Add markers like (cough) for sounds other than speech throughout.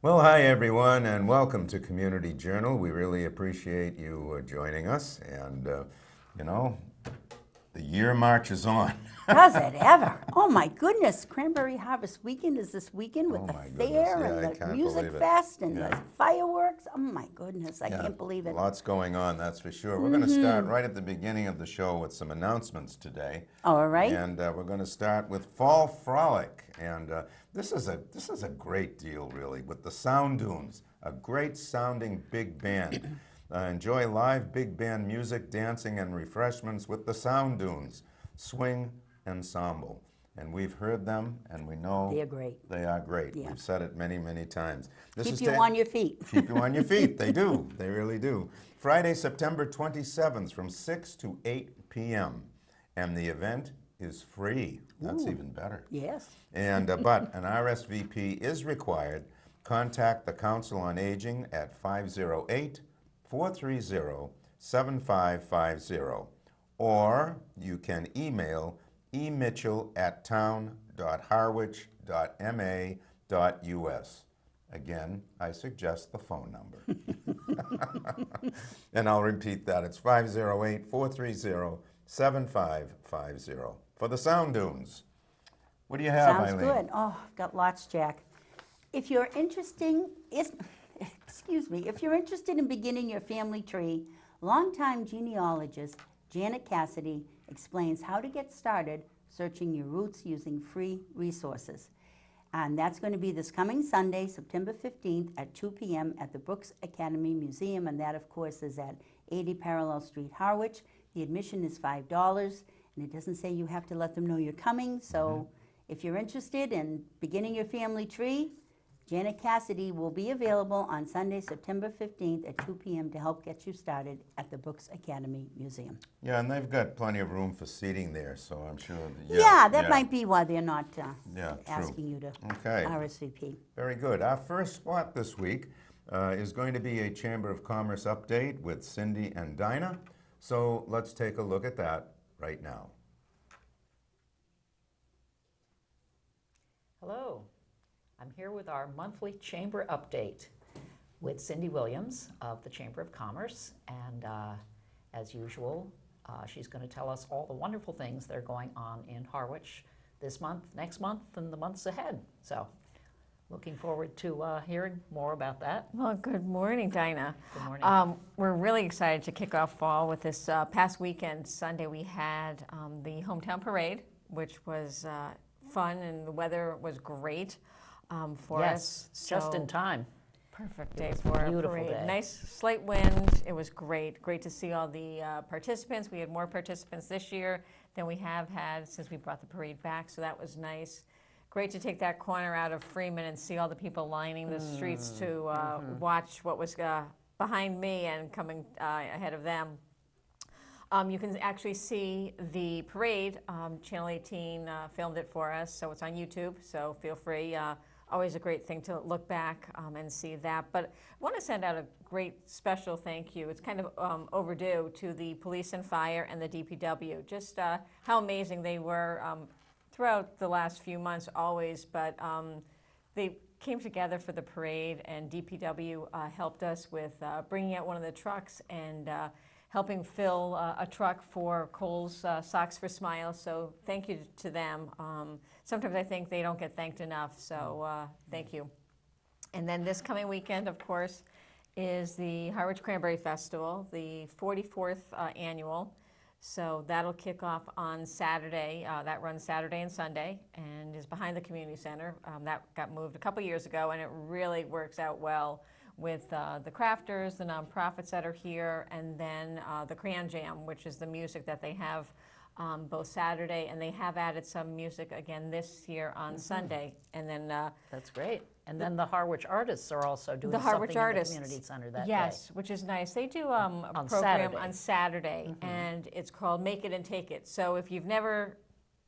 Well, hi everyone, and welcome to Community Journal. We really appreciate you uh, joining us, and uh, you know, the year marches on. (laughs) Does it ever? Oh my goodness, Cranberry Harvest Weekend is this weekend with Oh the my goodness, fair yeah, I and the can't music believe it. fest and Yeah. the fireworks. Oh my goodness, I Yeah, can't believe it. Lots going on, that's for sure. We're going to start right at the beginning of the show with some announcements today. All right. And uh, we're going to start with Fall Frolic, and uh, this is a this is a great deal, really, with the Sound Dunes, a great sounding big band. (clears throat) Uh, enjoy live big band music, dancing, and refreshments with the Sound Dunes Swing Ensemble. And we've heard them, and we know They're great. They are great. Yeah. We've said it many, many times. This Keep is you on your feet. keep you on your (laughs) feet. They do. They really do. Friday, September 27th from 6 to 8 p.m. And the event is free. That's even better. Yes. And uh, but (laughs) an RSVP is required. Contact the Council on Aging at 508 430 7550 or you can email emitchell at town.harwich.ma.us. Again, I suggest the phone number. (laughs) and I'll repeat that. It's 508 430 7550 for the Sound Dunes. What do you have, Sounds Eileen? good. Oh, I've got lots, Jack. If you're interesting, is, (laughs) excuse me, if you're interested in beginning your family tree, longtime genealogist Janet Cassidy explains how to get started searching your roots using free resources. And that's going to be this coming Sunday, September 15th at 2 p.m. at the Brooks Academy Museum. And that, of course, is at 80 Parallel Street, Harwich. The admission is $5, and it doesn't say you have to let them know you're coming. So mm-hmm. if you're interested in beginning your family tree, Janet Cassidy will be available on Sunday, September 15th at 2 p.m. to help get you started at the Brooks Academy Museum. Yeah, and they've got plenty of room for seating there, so I'm sure. That, Yeah, yeah, that yeah. might be why they're not uh, Yeah, asking you to Okay. RSVP. Very good. Our first spot this week uh, is going to be a Chamber of Commerce update with Cindy and Dinah. So let's take a look at that right now. Hello, I'm here with our monthly chamber update with Cindy Williams of the Chamber of Commerce. And uh, as usual, uh, she's going to tell us all the wonderful things that are going on in Harwich this month, next month, and the months ahead. So looking forward to uh, hearing more about that. Well, good morning, Dinah. Good morning. Um, we're really excited to kick off fall with this uh, past weekend. Sunday, we had um, the hometown parade, which was uh, fun, and the weather was great um, for yes, us. just in time. Perfect day for a parade. day. Nice slight wind. It was great. Great to see all the uh, participants. We had more participants this year than we have had since we brought the parade back, so that was nice. Great to take that corner out of Freeman and see all the people lining the streets to uh, watch what was uh, behind me and coming uh, ahead of them. Um, you can actually see the parade. Um, Channel 18 uh, filmed it for us, so it's on YouTube. So feel free. Uh, always a great thing to look back um, and see that. But I want to send out a great special thank you. It's kind of um, overdue to the police and fire and the DPW. Just uh, how amazing they were um, throughout the last few months, always. But um, they came together for the parade, and DPW uh, helped us with uh, bringing out one of the trucks and uh, helping fill uh, a truck for Cole's uh, Socks for Smiles. So thank you to them. Sometimes I think they don't get thanked enough, so uh, thank you. And then this coming weekend, of course, is the Harwich Cranberry Festival, the 44th uh, annual. So that'll kick off on Saturday. Uh, that runs Saturday and Sunday and is behind the community center. Um, that got moved a couple years ago, and it really works out well with uh, the crafters, the nonprofits that are here, and then uh, the Cran Jam, which is the music that they have um, both Saturday, and they have added some music again this year on Sunday. And then uh, That's great. And then the Harwich artists are also doing the Harwich something in artists, the community center that yes, which is nice. They do um, a On program Saturday. on Saturday, and it's called Make It and Take It. So if you've never,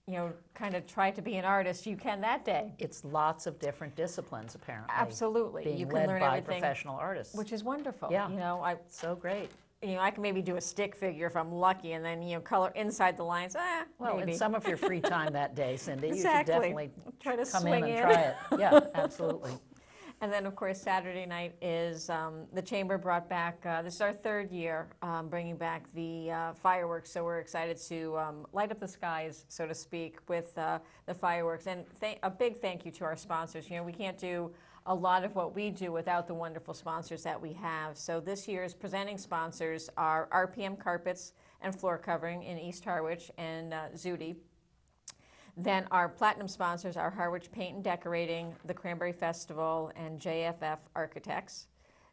you know, kind of tried to be an artist, you can that day. It's lots of different disciplines, apparently. Absolutely, Being you can led learn by everything, professional artists. which is wonderful. Yeah. you know, I, so great. You know, I can maybe do a stick figure if I'm lucky, and then you know, color inside the lines. Ah, Well, maybe. in some of your free time that day, Cindy, Exactly. you should definitely Try to come swing in and in. try it. (laughs) Yeah, absolutely. And then, of course, Saturday night is um, the chamber brought back. Uh, this is our third year um, bringing back the uh, fireworks, so we're excited to um, light up the skies, so to speak, with uh, the fireworks. And th- a big thank you to our sponsors. You know, we can't do a lot of what we do without the wonderful sponsors that we have. So this year's presenting sponsors are RPM Carpets and Floor Covering in East Harwich and uh, Zudi. Then our platinum sponsors are Harwich Paint and Decorating, the Cranberry Festival, and JFF Architects.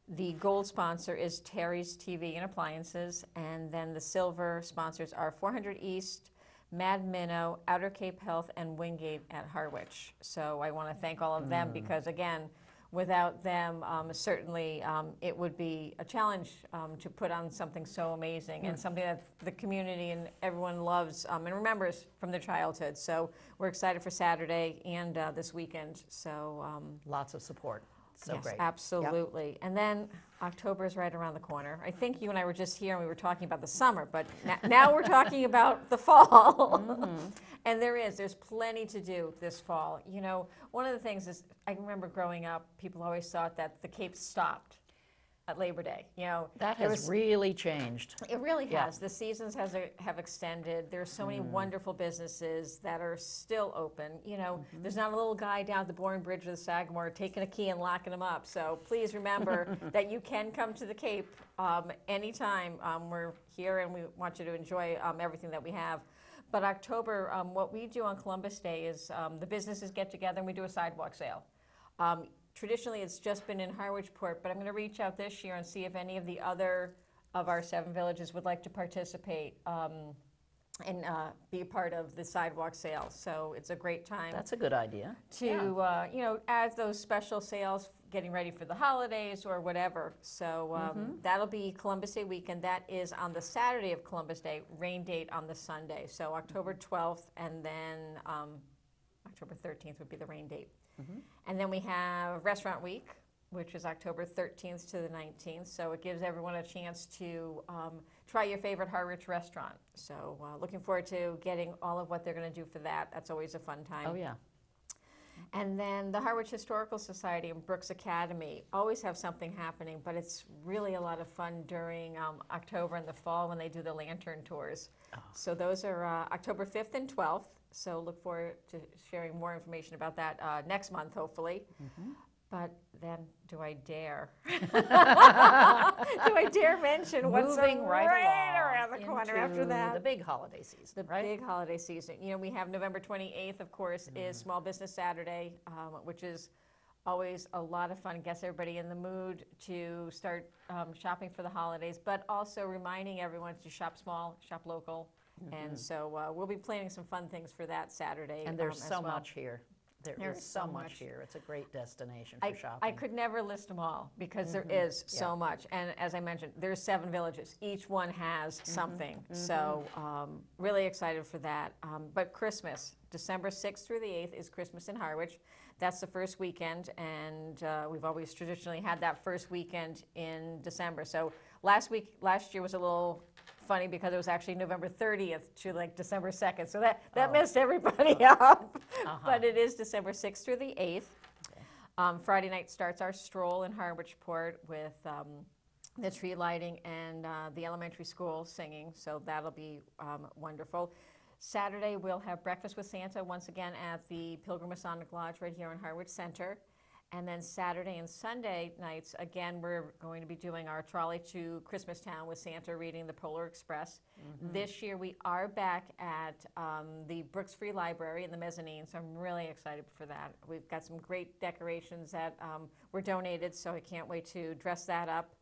The gold sponsor is Terry's TV and Appliances, and then the silver sponsors are 400 East, Mad Minnow, Outer Cape Health, and Wingate at Harwich. So I want to thank all of them because, again, without them, um, certainly um, it would be a challenge um, to put on something so amazing and something that the community and everyone loves um, and remembers from their childhood. So we're excited for Saturday and uh, this weekend. So um, Lots of support. So yes, great. absolutely. And then October is right around the corner. I think you and I were just here and we were talking about the summer, but na- now we're talking about the fall. Mm-hmm. (laughs) and there is, there's plenty to do this fall. You know, one of the things is, I remember growing up, people always thought that the Cape stopped at Labor Day. You know, That there has was- really changed. it really Yeah. has. The seasons has a, have extended. There's so many wonderful businesses that are still open. You know, there's not a little guy down at the Bourne Bridge or the Sagamore taking a key and locking them up. So please remember (laughs) that you can come to the Cape um, anytime. Um, we're here and we want you to enjoy um, everything that we have. But October, um, what we do on Columbus Day is um, the businesses get together and we do a sidewalk sale. Um, traditionally, it's just been in Harwichport, but I'm going to reach out this year and see if any of the other of our seven villages would like to participate um, and uh, be a part of the sidewalk sale. So it's a great time That's a good idea. to uh, you know add those special sales getting ready for the holidays or whatever. So um, that'll be columbus day weekend. That is on the saturday of columbus day rain date on the sunday. So october 12th and then um, october 13th would be the rain date and then we have restaurant week which is october 13th to the 19th so it gives everyone a chance to um, try your favorite harwich restaurant so uh, looking forward to getting all of what they're going to do for that that's always a fun time Oh, yeah. and then the Harwich Historical Society and Brooks Academy always have something happening, but it's really a lot of fun during um, October and the fall when they do the lantern tours. So those are uh, October 5th and 12th. So look forward to sharing more information about that uh, next month, hopefully. But then, do I dare? do I dare mention what's Moving right, along around the corner after that? The big holiday season, The right? big holiday season. You know, we have November 28th, of course, is Small Business Saturday, um, which is always a lot of fun. Gets everybody in the mood to start um, shopping for the holidays, but also reminding everyone to shop small, shop local. And so uh, we'll be planning some fun things for that Saturday. And there's um, as so well. much here. There There is is so so much much. here. It's a great destination I, for shopping. I could never list them all because there is so much. And as I mentioned, there's seven villages. Each one has something. So um, really excited for that. Um, but Christmas, December 6th through the 8th is Christmas in Harwich. That's the first weekend, and uh, we've always traditionally had that first weekend in December. So last week, last year was a little funny because it was actually November 30th to like December 2nd. So that, that messed everybody up. But it is December 6th through the 8th. Um, Friday night starts our stroll in Harwichport with um, the tree lighting and uh, the elementary school singing, so that'll be um, wonderful. Saturday, we'll have breakfast with Santa once again at the Pilgrim Masonic Lodge right here in Harwich Center. And then Saturday and Sunday nights, again, we're going to be doing our trolley to Christmas Town with Santa reading the Polar Express. This year, we are back at um, the Brooks Free Library in the mezzanine, so I'm really excited for that. We've got some great decorations that um, were donated, so I can't wait to dress that up.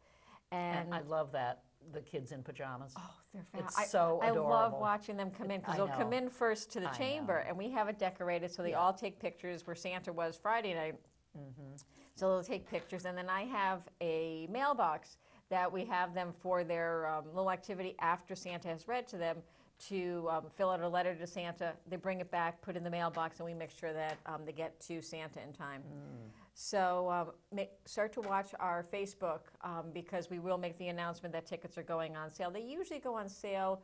And, And I love that, the kids in pajamas. oh, they're fa- It's I- so I love watching them come in because they'll come in first to the I chamber, know. and we have it decorated so they Yeah. all take pictures where Santa was Friday night. Mm-hmm. So they'll take pictures, and then I have a mailbox that we have them for their um, little activity after Santa has read to them to um, fill out a letter to Santa. They bring it back, put it in the mailbox, and we make sure that um, they get to Santa in time. So um, ma- start to watch our Facebook um, because we will make the announcement that tickets are going on sale. They usually go on sale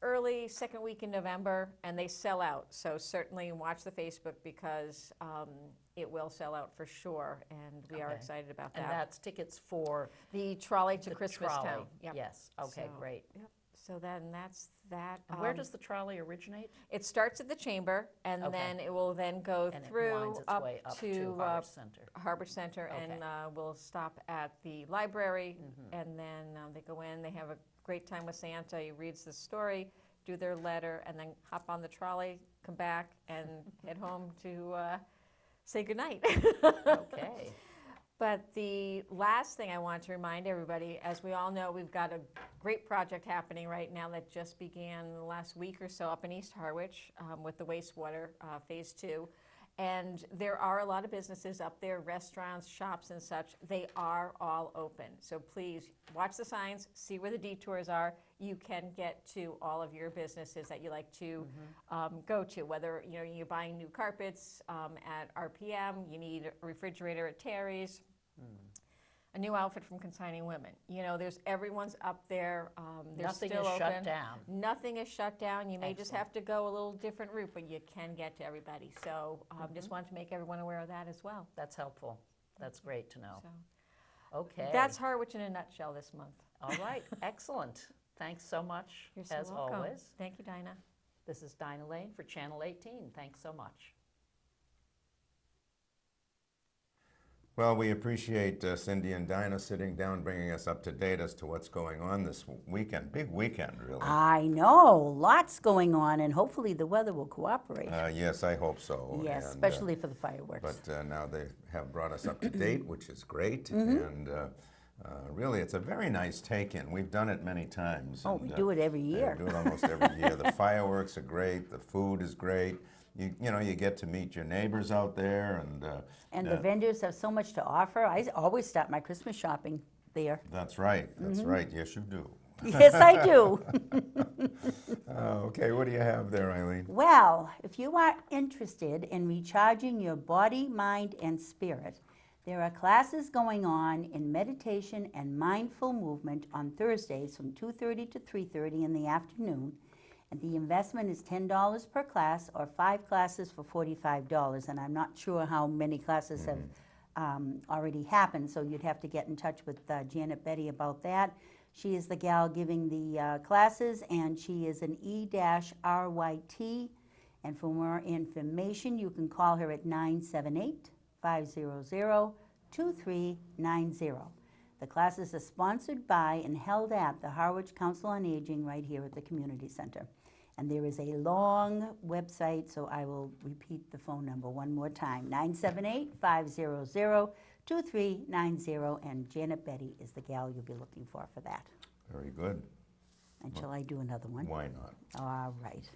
early second week in November, and they sell out. So certainly watch the Facebook because um, it will sell out for sure, and we are Okay. excited about And that. that's tickets for The trolley to the Christmas trolley. Town. Yep. Yes, okay, So- great. Yep. So then that's that. And where Um, does the trolley originate? It starts at the chamber, and Okay. then it will then go And it through winds its up way up to uh, Harwich Center. Harwich Center, and Okay. uh, we'll stop at the library, Mm-hmm. and then um, they go in, they have a great time with Santa, he reads the story, do their letter, and then hop on the trolley, come back, and (laughs) head home to uh, say goodnight. Okay. (laughs) But the last thing I want to remind everybody, as we all know, we've got a great project happening right now that just began the last week or so up in East Harwich um, with the wastewater uh, phase two. And there are a lot of businesses up there, restaurants, shops, and such. They are all open. So please watch the signs, see where the detours are. You can get to all of your businesses that you like to um, go to. Whether you know you're buying new carpets um, at RPM, you need a refrigerator at Terry's, a new outfit from Consigning Women. You know, there's everyone's up there. Um, they're Nothing still is shut open. down. Nothing is shut down. You may just have to go a little different route, but you can get to everybody. So um, Mm-hmm. just wanted to make everyone aware of that as well. That's helpful. That's great to know. So Okay. that's Harwich in a nutshell this month. All right, (laughs) excellent. Thanks so much, You're so as welcome. always. Thank you, Dinah. This is Dinah Lane for Channel 18. Thanks so much. Well, we appreciate uh, Cindy and Dinah sitting down, bringing us up to date as to what's going on this weekend. Big weekend, really. I know, lots going on, and hopefully the weather will cooperate. Uh, yes, I hope so. Yes, and, uh, especially for the fireworks. But uh, now they have brought us up to (clears throat) date, which is great. Mm-hmm. And uh, uh, really, it's a very nice take-in. We've done it many times. Oh, and, we uh, do it every year. We do it almost every year. The (laughs) fireworks are great. The food is great. You, you know, you get to meet your neighbors out there, and uh, And uh, the vendors have so much to offer. I always start my Christmas shopping there. that's right. That's Mm-hmm. right. Yes, you do. (laughs) Yes, I do. (laughs) Uh, okay, what do you have there, Eileen? Well, if you are interested in recharging your body, mind, and spirit, there are classes going on in meditation and mindful movement on Thursdays from 2:30 to 3:30 in the afternoon. The investment is $10 per class or five classes for $45. And I'm not sure how many classes have um, already happened, so you'd have to get in touch with uh, Janet Betty about that. She is the gal giving the uh, classes, and she is an E-RYT. And for more information, you can call her at 978-500-2390. The classes are sponsored by and held at the Harwich Council on Aging right here at the Community Center. And there is a long website, so I will repeat the phone number one more time, 978-500-2390, and Janet Betty is the gal you'll be looking for for that. Very good. And shall I do another one? Why not? All right.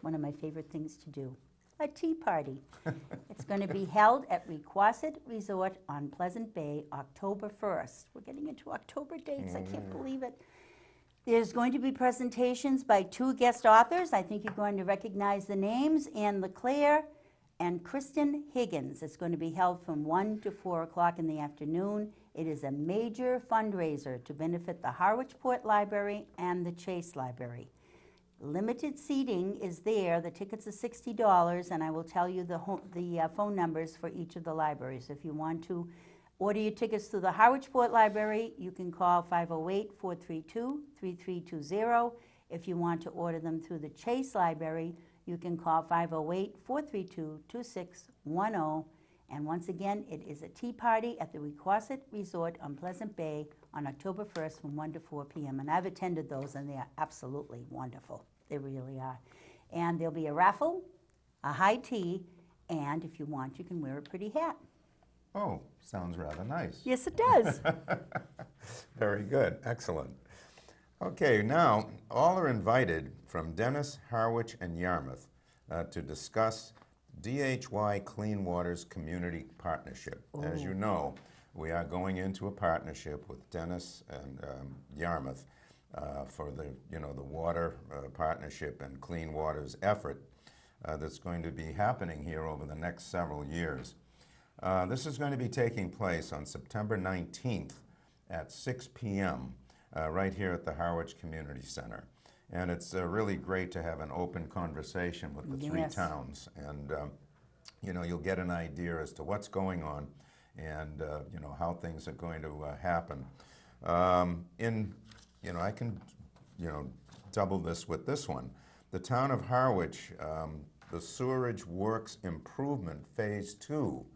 One of my favorite things to do, a tea party. It's going to be held at Wequassett Resort on Pleasant Bay, October 1st. We're getting into October dates, I can't mm. believe it. There's going to be presentations by two guest authors. I think you're going to recognize the names, Anne LeClaire and Kristan Higgins. It's going to be held from 1 to 4 o'clock in the afternoon. It is a major fundraiser to benefit the Harwich Port Library and the Chase Library. Limited seating is there. The tickets are sixty dollars, and I will tell you the the uh, phone numbers for each of the libraries. If you want to order your tickets through the Harwich Port Library, you can call 508-432-3320. If you want to order them through the Chase Library, you can call 508-432-2610. And once again, it is a tea party at the Wequassett Resort on Pleasant Bay on October 1st from 1 to 4 p.m. And I've attended those, and they are absolutely wonderful. They really are. And there'll be a raffle, a high tea, and if you want, you can wear a pretty hat. Oh, sounds rather nice. Yes, it does. (laughs) Very good, excellent. Okay, now, all are invited from Dennis, Harwich, and Yarmouth uh, to discuss DHY Clean Waters Community Partnership. As you know, we are going into a partnership with Dennis and um, Yarmouth uh, for the, you know, the water uh, partnership and clean waters effort uh, that's going to be happening here over the next several years. Uh, this is going to be taking place on September 19th at 6 p.m. Uh, right here at the Harwich Community Center. And it's uh, really great to have an open conversation with the three towns. And, um, you know, you'll get an idea as to what's going on and, uh, you know, how things are going to uh, happen. Um, in, you know, I can, you know, double this with this one. The town of Harwich, um, the sewerage works improvement phase two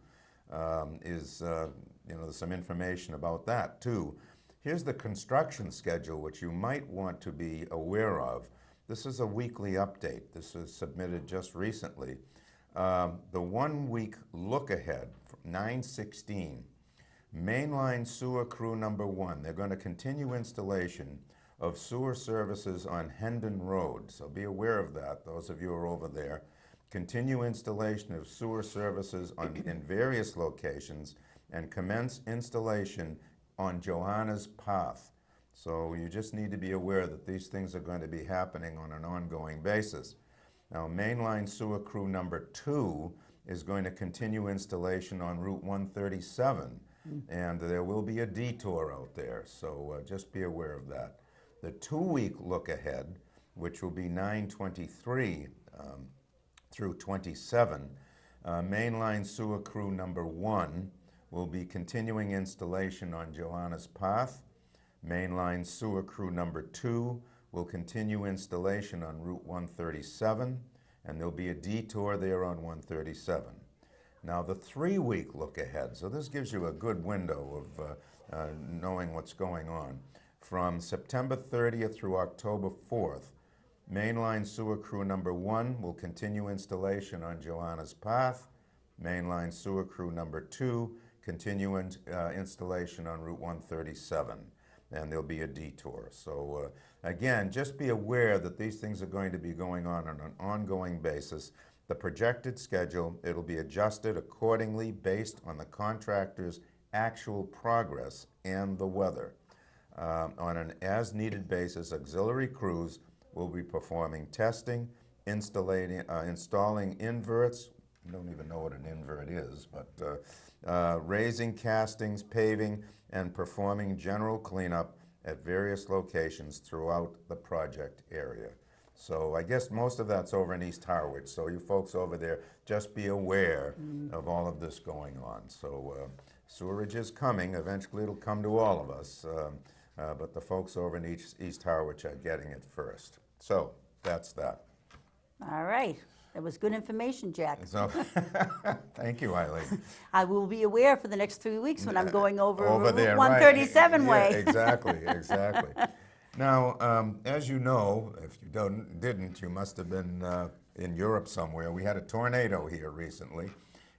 um, is, uh, you know, some information about that too. Here's the construction schedule, which you might want to be aware of. This is a weekly update. This was submitted just recently. Um, the one week look ahead, 916, Mainline Sewer Crew Number One. They're going to continue installation of sewer services on Hendon Road. So be aware of that, those of you who are over there. Continue installation of sewer services on, in various locations and commence installation on Johanna's Path. So you just need to be aware that these things are going to be happening on an ongoing basis. Now, mainline sewer crew number two is going to continue installation on Route 137, and there will be a detour out there, so uh, just be aware of that. The two-week look ahead, which will be 923 um, through 27, uh, mainline sewer crew number one will be continuing installation on Joanna's Path. Mainline sewer crew number two will continue installation on Route 137, and there'll be a detour there on 137. Now, the three-week look ahead, so this gives you a good window of uh, uh, knowing what's going on. From September 30th through October 4th, Mainline sewer crew number one will continue installation on Joanna's Path. Mainline sewer crew number two, continue in- uh, installation on Route 137. And there'll be a detour. So uh, again, just be aware that these things are going to be going on on an ongoing basis. The projected schedule, it'll be adjusted accordingly based on the contractor's actual progress and the weather. Um, on an as-needed basis, auxiliary crews will be performing testing, installating, uh, installing inverts. I don't even know what an invert is, but uh, uh, raising castings, paving, and performing general cleanup at various locations throughout the project area. So I guess most of that's over in East Harwich. So you folks over there, just be aware of all of this going on. So uh, sewerage is coming. Eventually, it'll come to all of us. Um, uh, but the folks over in East, East Harwich are getting it first. So that's that. All right, that was good information, Jack. So (laughs) thank you, Eileen. I will be aware for the next three weeks when I'm going over over Route there, right. 137 Yeah, way. exactly, (laughs) exactly. Now, um, as you know, if you don't, didn't, you must have been uh, in Europe somewhere. We had a tornado here recently,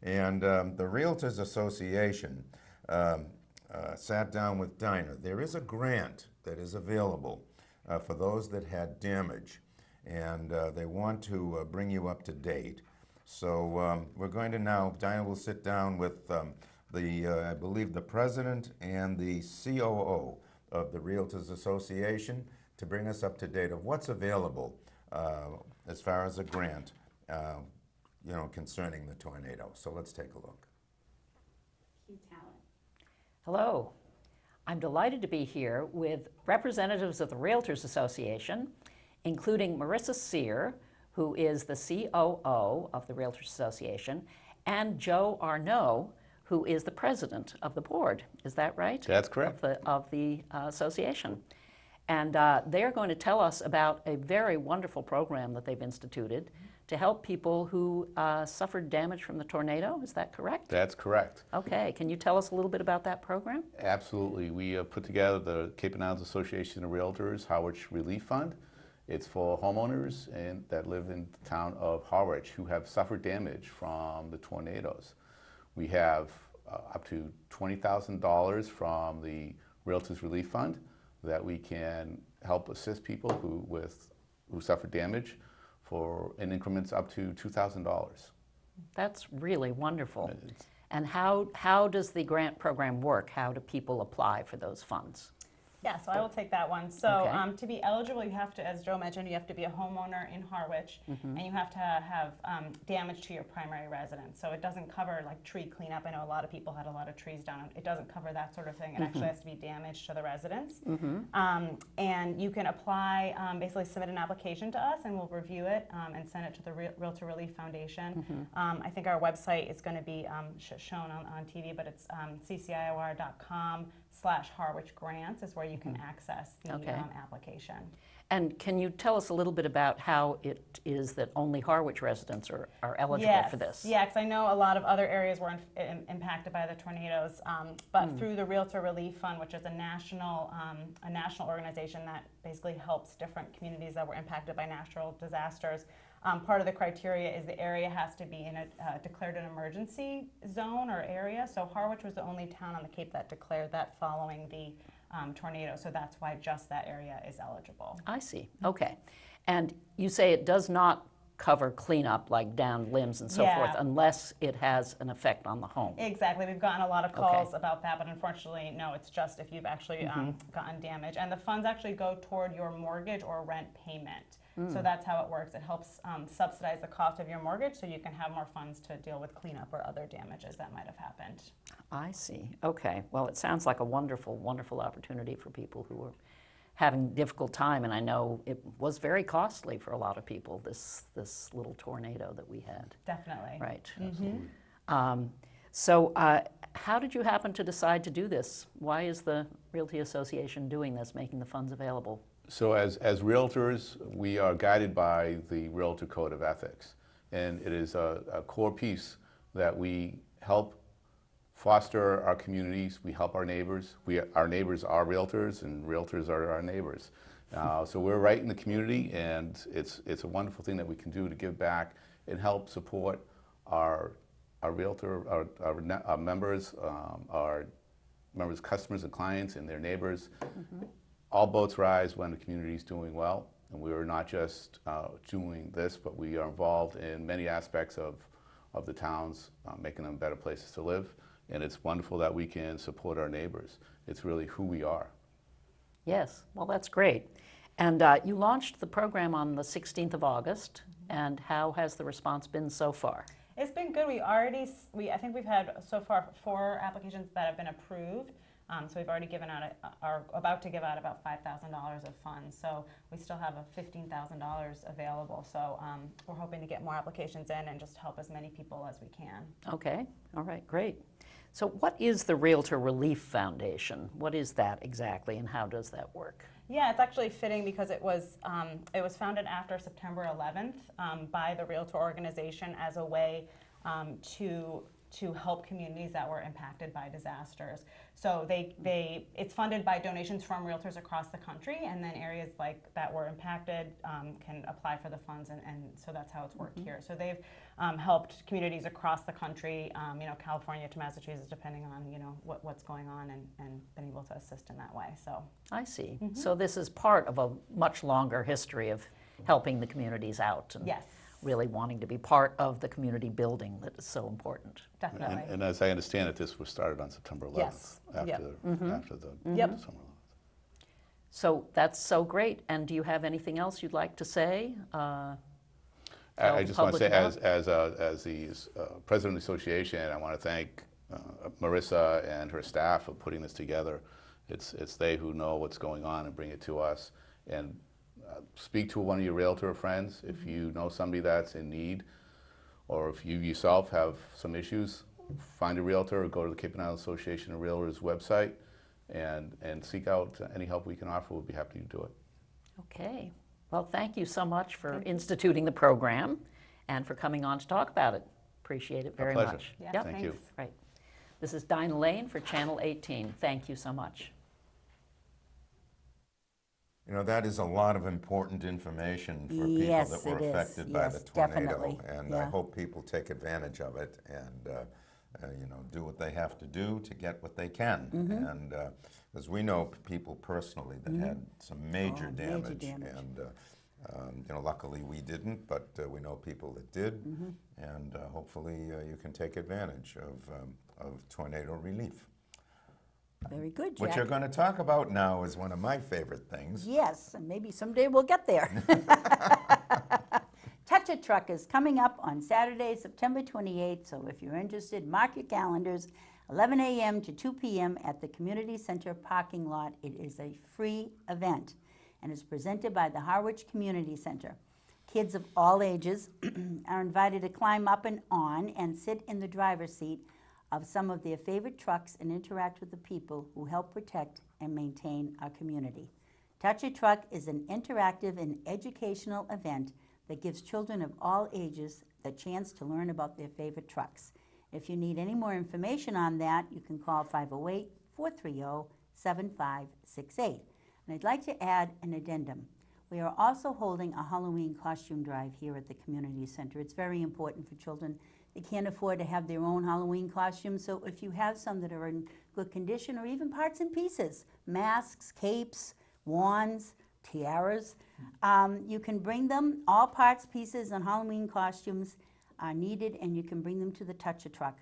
and um, the Realtors Association um, uh, sat down with Dinah. There is a grant that is available uh, for those that had damage, and uh, they want to uh, bring you up to date. So um, we're going to now, Dinah will sit down with um, the, uh, I believe, the president and the COO of the Realtors Association to bring us up to date of what's available uh, as far as a grant, uh, you know, concerning the tornado. So let's take a look. Hello. I'm delighted to be here with representatives of the Realtors Association, including Marissa Sear, who is the COO of the Realtors Association, and Joe Arnaud, who is the president of the board. Is that right? That's correct. Of the, of the uh, association. And uh, they're going to tell us about a very wonderful program that they've instituted to help people who uh, suffered damage from the tornado. Is that correct? That's correct. Okay, can you tell us a little bit about that program? Absolutely. We uh, put together the Cape and Islands Association of Realtors Harwich Relief Fund. It's for homeowners and that live in the town of Harwich who have suffered damage from the tornadoes. We have uh, up to $20,000 from the Realtors Relief Fund that we can help assist people who with who suffered damage for in increments up to $2,000. That's really wonderful. It's- And how, how does the grant program work? How do people apply for those funds? Yeah, so I will take that one. So Okay. um, to be eligible, you have to, as Joe mentioned, you have to be a homeowner in Harwich, Mm-hmm. and you have to have um, damage to your primary residence. So it doesn't cover like tree cleanup. I know a lot of people had a lot of trees down. It doesn't cover that sort of thing. It Mm-hmm. actually has to be damage to the residence. Um, and you can apply, um, basically submit an application to us, and we'll review it um, and send it to the Re- Realtor Relief Foundation. Mm-hmm. Um, I think our website is going to be um, sh- shown on, on TV, but it's um, ccior.com slash Harwich Grants is where you can access the Mm-hmm. Okay. um, application. And can you tell us a little bit about how it is that only Harwich residents are, are eligible yes. for this? Yeah, because I know a lot of other areas were in, im- impacted by the tornadoes, um, but Hmm. through the Realtor Relief Fund, which is a national um, a national organization that basically helps different communities that were impacted by natural disasters. Um, part of the criteria is the area has to be in a uh, declared an emergency zone or area. So Harwich was the only town on the Cape that declared that following the um, tornado. So that's why just that area is eligible. I see, okay. And you say it does not cover cleanup like down limbs and so forth unless it has an effect on the home? Exactly. We've gotten a lot of Okay. calls about that, but unfortunately, no, it's just if you've actually um, Mm-hmm. gotten damage. And the funds actually go toward your mortgage or rent payment. Mm. So that's how it works. It helps um, subsidize the cost of your mortgage so you can have more funds to deal with cleanup or other damages that might have happened. I see, okay. Well, it sounds like a wonderful, wonderful opportunity for people who are having a difficult time, and I know it was very costly for a lot of people, this, this little tornado that we had. Definitely. Right. Um, So uh, how did you happen to decide to do this? Why is the Realty Association doing this, making the funds available? So as, as realtors, we are guided by the Realtor Code of Ethics. And it is a, a core piece that we help foster our communities, we help our neighbors. We, our neighbors are realtors and realtors are our neighbors. Uh, so we're right in the community and it's, it's a wonderful thing that we can do to give back and help support our, our realtor, our, our, our members, um, our members, customers and clients and their neighbors all boats rise when the community is doing well. And we are not just uh, doing this, but we are involved in many aspects of, of the towns, uh, making them better places to live. And it's wonderful that we can support our neighbors. It's really who we are. Yes, well, that's great. And uh, you launched the program on the 16th of August, and how has the response been so far? It's been good. We already, we, I think we've had so far four applications that have been approved. Um, so we've already given out, a- are about to give out about five thousand dollars of funds. So we still have a fifteen thousand dollars available. So um, we're hoping to get more applications in and just help as many people as we can. Okay, all right, great. So what is the Realtor Relief Foundation? What is that exactly, and how does that work? Yeah, it's actually fitting because it was um, it was founded after September 11th um, by the Realtor organization as a way um, to to help communities that were impacted by disasters. So they they it's funded by donations from realtors across the country, and then areas like that were impacted um, can apply for the funds, and, and so that's how it's worked here. So they've um, helped communities across the country, um, you know, California to Massachusetts, depending on you know what, what's going on, and, and been able to assist in that way. So. I see. So this is part of a much longer history of helping the communities out and Yes. Really wanting to be part of the community building that is so important. Definitely. And, and as I understand it, this was started on September 11th. Yes. After, Yep. after the Yep. December 11th. So that's so great. And do you have anything else you'd like to say? Uh, I I just want to say, as, as, uh, as the uh, president of the association, I want to thank uh, Marissa and her staff for putting this together. It's, it's they who know what's going on and bring it to us. And Uh, speak to one of your realtor friends if mm-hmm. you know somebody that's in need, or if you yourself have some issues, find a realtor or go to the Cape and Island Association of Realtors website and, and seek out any help we can offer. We'll be happy to do it. Okay. Well, thank you so much for instituting the program and for coming on to talk about it. Appreciate it very pleasure. much. Yeah, Yep. Thank you. thanks. Right. This is Dinah Lane for Channel 18. Thank you so much. You know, that is a lot of important information for people Yes, that were it is. affected by the tornado. definitely. And I hope people take advantage of it and, uh, uh, you know, do what they have to do to get what they can. Mm-hmm. And as we know people personally that had some major Oh, major damage. damage. And, uh, um, you know, luckily we didn't, but uh, we know people that did. Mm-hmm. And uh, hopefully uh, you can take advantage of, um, of tornado relief. Very good, Jack. What you're going to talk about now is one of my favorite things. Yes, and maybe someday we'll get there. (laughs) Touch a Truck is coming up on Saturday, September 28th, so if you're interested, mark your calendars, 11 a.m. to 2 p.m. at the Community Center parking lot. It is a free event and is presented by the Harwich Community Center. Kids of all ages (clears throat) are invited to climb up and on and sit in the driver's seat of some of their favorite trucks and interact with the people who help protect and maintain our community. Touch a Truck is an interactive and educational event that gives children of all ages the chance to learn about their favorite trucks. If you need any more information on that, you can call 508 430 7568. And I'd like to add an addendum. We are also holding a Halloween costume drive here at the community center. It's very important for children. They can't afford to have their own Halloween costumes, so if you have some that are in good condition or even parts and pieces, masks, capes, wands, tiaras, um, you can bring them. All parts, pieces, and Halloween costumes are needed, and you can bring them to the Touch a Truck.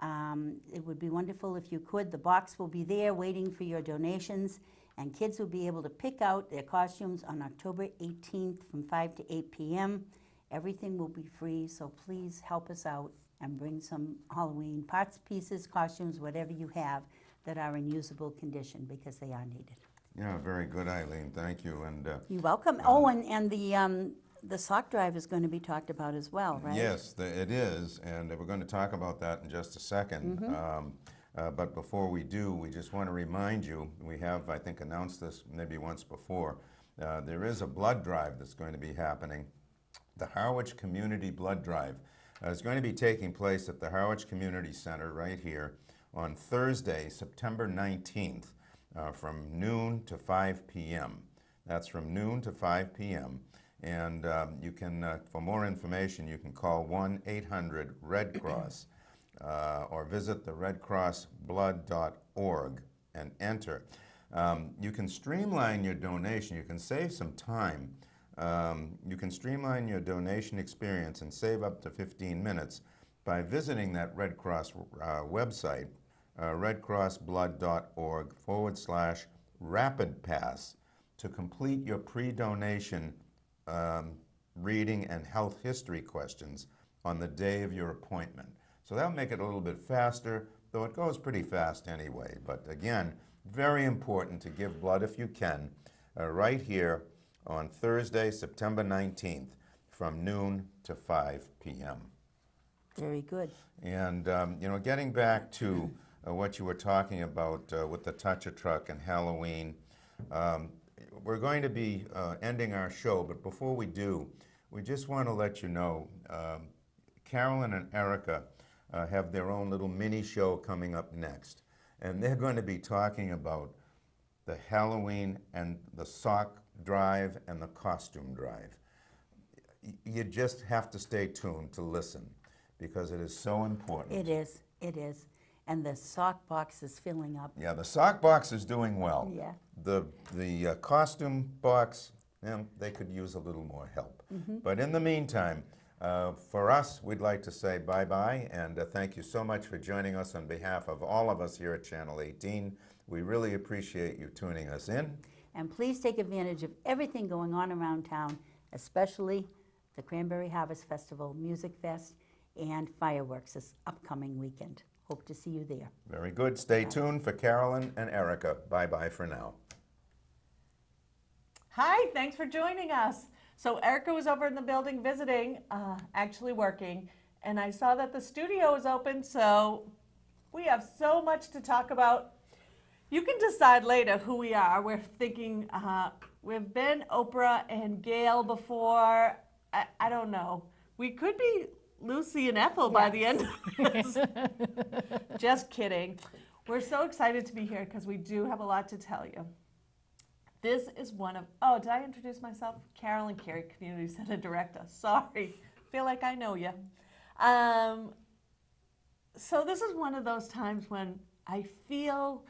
Um, it would be wonderful if you could. The box will be there waiting for your donations, and kids will be able to pick out their costumes on October 18th from 5 to 8 p.m. Everything will be free, so please help us out and bring some Halloween parts, pieces, costumes, whatever you have that are in usable condition because they are needed. Yeah, very good, Eileen. Thank you. And uh, You're welcome. Oh, and, and the, um, the sock drive is going to be talked about as well, right? yes, the- it is, and we're going to talk about that in just a 2nd Mm-hmm. Um, uh, but before we do, we just want to remind you we have, I think, announced this maybe once before. Uh, there is a blood drive that's going to be happening. The Harwich Community Blood Drive uh, is going to be taking place at the Harwich Community Center right here on Thursday, September 19th, uh, from noon to 5 p.m. That's from noon to 5 p.m. And um, you can, uh, for more information, you can call 1 800 Red Cross (clears throat) uh, or visit the redcrossblood.org and enter. Um, you can streamline your donation, you can save some time. Um, you can streamline your donation experience and save up to 15 minutes by visiting that Red Cross uh, website, uh, redcrossblood.org forward slash rapid pass to complete your pre-donation um, reading and health history questions on the day of your appointment. So that'll make it a little bit faster, though it goes pretty fast anyway. But again, very important to give blood if you can, uh, right here on Thursday, September 19th, from noon to 5 p.m. Very good. And, um, you know, getting back to uh, what you were talking about uh, with the Touch a Truck and Halloween, um, we're going to be uh, ending our show, but before we do, we just want to let you know um, Carolyn and Erica uh, have their own little mini show coming up next. And they're going to be talking about the Halloween and the sock drive and the costume drive you just have to stay tuned to listen because it is so important. It is, it is. And the sock box is filling up. Yeah, the sock box is doing well. Yeah. The, the uh, costume box, you know, they could use a little more help. Mm-hmm. But in the meantime, uh, for us, we'd like to say bye-bye and uh, thank you so much for joining us on behalf of all of us here at Channel 18. We really appreciate you tuning us in. And please take advantage of everything going on around town, especially the Cranberry Harvest Festival, Music Fest, and fireworks this upcoming weekend. Hope to see you there. Very good. Stay tuned for Carolyn and Erica. Bye-bye for now. Hi, thanks for joining us. So Erica was over in the building visiting, uh, actually working, and I saw that the studio is open, so we have so much to talk about. You can decide later who we are. We're thinking, uh, we've been Oprah and Gayle before. I, I don't know. We could be Lucy and Ethel by the end of this. (laughs) Just kidding. We're so excited to be here because we do have a lot to tell you. This is one of, oh, did I introduce myself? Carolyn Carey, Community Center Director. Sorry, feel like I know you. Um, so this is one of those times when I feel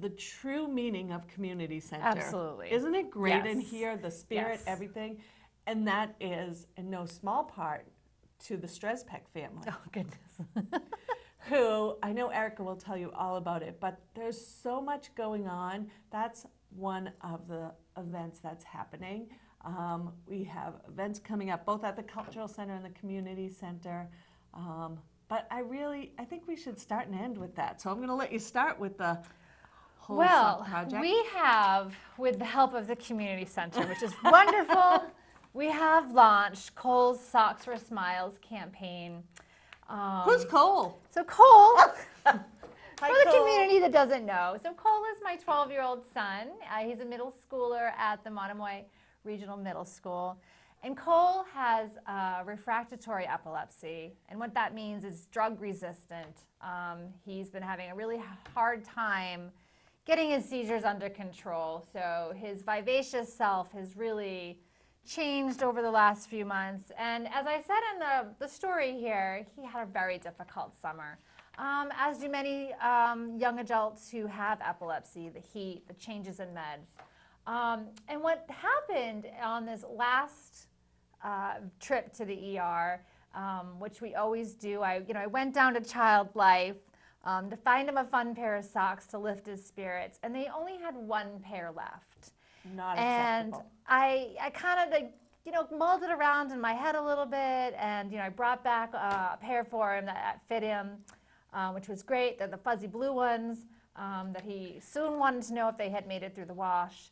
the true meaning of community center. Absolutely. Isn't it great in here, the spirit, Yes. everything? And that is in no small part to the Strezpek family Oh, goodness. (laughs) who I know Erica will tell you all about it, but there's so much going on. That's one of the events that's happening. Um, we have events coming up both at the Cultural Center and the Community Center. Um, but I really, I think we should start and end with that. So I'm going to let you start with the whole Well, sub project. we have, with the help of the community center, which is (laughs) wonderful, we have launched Cole's Socks for Smiles campaign. Um, Who's Cole? so Cole, (laughs) Hi, for the Cole. community that doesn't know, so Cole is my 12-year-old son. Uh, he's a middle schooler at the Monomoy Regional Middle School. And Cole has uh, refractory epilepsy, and what that means is drug resistant. Um, he's been having a really hard time getting his seizures under control. So his vivacious self has really changed over the last few months. And as I said in the, the story here, he had a very difficult summer. Um, as do many um, young adults who have epilepsy, the heat, the changes in meds. Um, and what happened on this last uh, trip to the ER, which we always do. I, you know, I went down to Child Life um, to find him a fun pair of socks to lift his spirits, and they only had one pair left. Not And acceptable. I, I kind of like, you know, mulled it around in my head a little bit, and you know, I brought back a pair for him that, that fit him, uh, which was great. They're the fuzzy blue ones um, that he soon wanted to know if they had made it through the wash.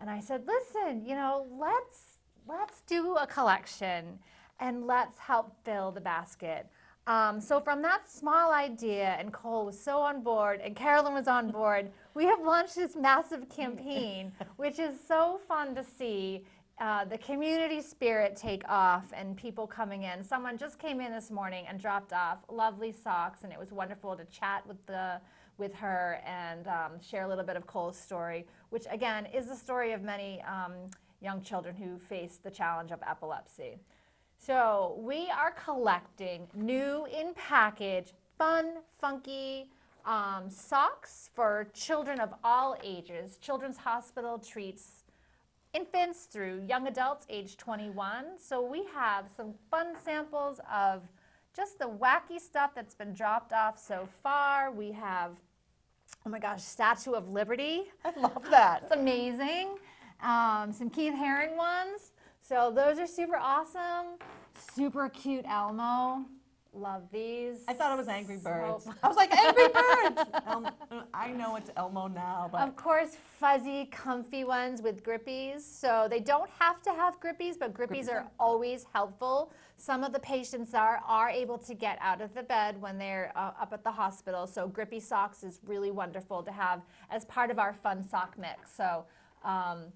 And I said, listen, you know, let's let's do a collection and let's help fill the basket. Um, so from that small idea, and Cole was so on board, and Carolyn was on board, we have launched this massive campaign, (laughs) which is so fun to see. Uh, the community spirit take off and people coming in. Someone just came in this morning and dropped off lovely socks, and it was wonderful to chat with the with her and um, share a little bit of Cole's story, which again is the story of many um, young children who face the challenge of epilepsy. So we are collecting new in package, fun, funky um, socks for children of all ages. Children's Hospital treats infants through young adults age 21. So we have some fun samples of just the wacky stuff that's been dropped off so far. We have, oh my gosh, Statue of Liberty. I love that. It's amazing. Um, some Keith Haring ones. So those are super awesome. Super cute Elmo. Love these. I thought it was Angry Birds. I was like, Angry Birds! (laughs) Elmo, I know it's Elmo now, but Of course, fuzzy, comfy ones with grippies. So they don't have to have grippies, but grippies are always helpful. Some of the patients are, are able to get out of the bed when they're uh, up at the hospital. So grippy socks is really wonderful to have as part of our fun sock mix. So um,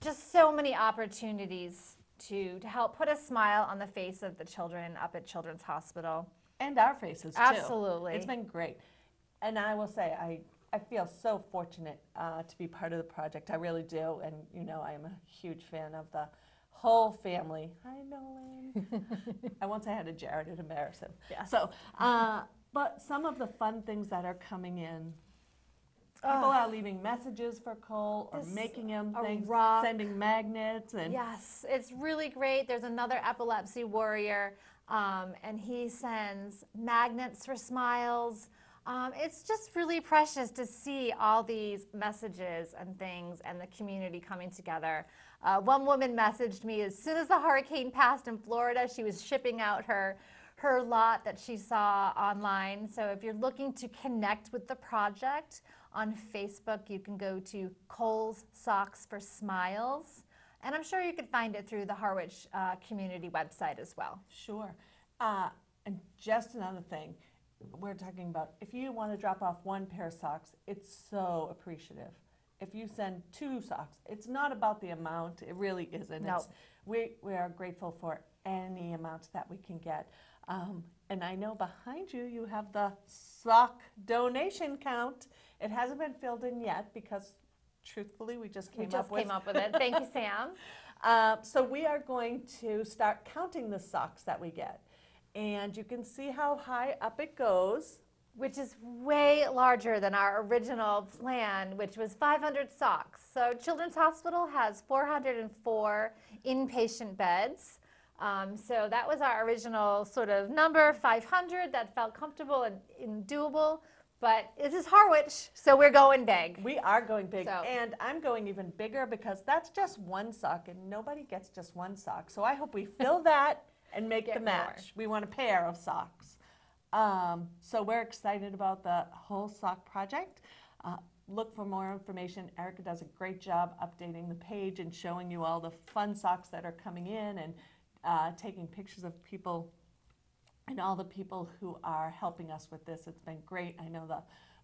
just so many opportunities to, to help put a smile on the face of the children up at Children's Hospital. and our faces too. Absolutely. It's been great. And I will say, I, I feel so fortunate uh, to be part of the project. I really do. And you know, I'm a huge fan of the whole family. Hi, Nolan. (laughs) I once I had a Jared, it embarrassed him. Yes. So, uh, but some of the fun things that are coming in. People are leaving messages for Cole or This- making him things, rock. sending magnets and Yes, it's really great. There's another epilepsy warrior, um, and he sends magnets for smiles. Um, it's just really precious to see all these messages and things and the community coming together. Uh, one woman messaged me as soon as the hurricane passed in Florida, she was shipping out her her lot that she saw online. So if you're looking to connect with the project on Facebook, you can go to Cole's Socks for Smiles. And I'm sure you could find it through the Harwich uh, community website as well. Sure. Uh, and just another thing, we're talking about if you want to drop off one pair of socks, it's so appreciative. If you send two socks, it's not about the amount. It really isn't. No. It's, we, we are grateful for any amount that we can get. Um, and I know behind you, you have the sock donation count. It hasn't been filled in yet because, truthfully, we just came we just up with came up with it. Thank you, Sam. (laughs) uh, so we are going to start counting the socks that we get. And you can see how high up it goes. Which is way larger than our original plan, which was 500 socks. So Children's Hospital has 404 inpatient beds. Um, so that was our original sort of number, 500. That felt comfortable and, and doable. But this is Harwich, so we're going big. We are going big, So- and I'm going even bigger because that's just one sock, and nobody gets just one sock. So I hope we fill (laughs) that and make the Get more. match. We want a pair of socks. Um, so we're excited about the whole sock project. Uh, look for more information. Erica does a great job updating the page and showing you all the fun socks that are coming in and uh, taking pictures of people and all the people who are helping us with this. It's been great. I know the